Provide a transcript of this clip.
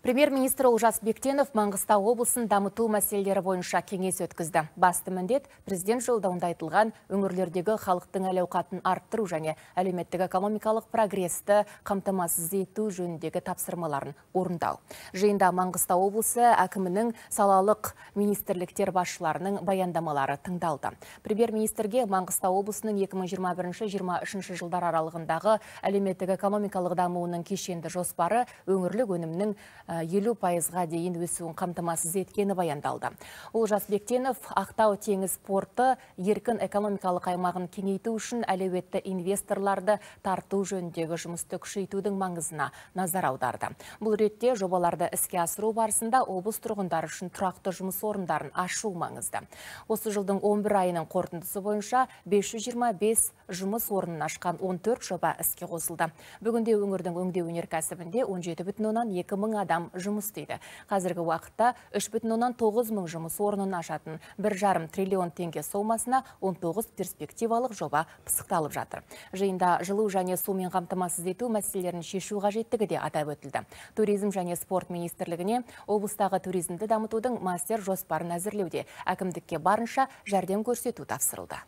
Премьер-министр Олжас Бектенов Маңғыстау облысын дамыту мәселелері бойынша кеңес өткізді. Басты міндет президент жолдауында айтылған өңірлердегі халықтың әл ауқатын арттыру және әлеуметтік экономикалық прогресті қамтамасыз ету жөніндегі тапсырмаларын орындау. Жиында Маңғыстау облысы әкімінің салалық министрліктер басшыларының баяндамалары тыңдалды. Премьер-министрге Маңғыстау облысының 2021-2023 жылдар аралығындағы әлеуметтік экономикалық дамуының кешенді жоспары өңірлік өнімнің елу пайызға дейін өсуін қамтамасыз еткені баяндалды. Олжас Бектенов Ақтау теңіз порты еркін экономикалық аймағын кеңейту үшін әлеуетті инвесторларды тарту жөніндегі жұмысты күшейтудің маңызына назар аударды. Бұл ретте жобаларды іске асыру барысында облыс тұрғындары үшін тұрақты жұмыс орындарын ашу маңызды. Осы жылдың 11 айының қорытындысы бойынша 525 жұмыс орнын ашқан 14 жоба іске қосылды. Бүгінде өңірдің өңдеу өнеркәсібінде 17,2 мың адам жұмыс істейді. Қазіргі уақытта 3,9 мың жұмыс орнын ашатын бір жарым триллион теңге сомасына 19 перспективалық жоба пысықталып жатыр. Жиында жылу және сумен қамтамасыз ету мәселелерін шешу қажеттігі де атап өтілді. Туризм және спорт министрлігіне облыстағы туризмді дамытудың мастер жоспарын әзірлеуде әкімдікке барынша жәрдем көрсету тапсырылды.